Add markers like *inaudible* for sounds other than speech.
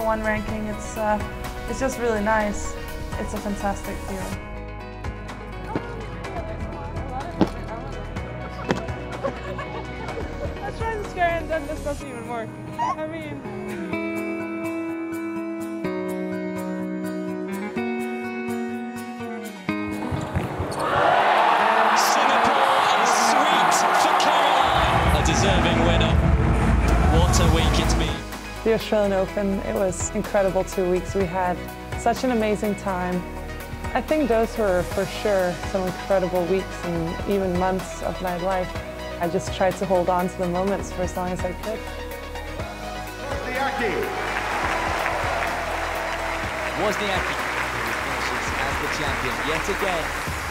ranking. It's, uh, it's just really nice. It's a fantastic feeling. *laughs* I was trying to scare and then this doesn't even work. I mean... Singapore is sweet for Caroline. A deserving winner. What a week it's been. The Australian Open, it was incredible two weeks. We had such an amazing time. I think those were for sure some incredible weeks and even months of my life. I just tried to hold on to the moments for as long as I could. Wozniacki. Wozniacki finishes as the champion yet again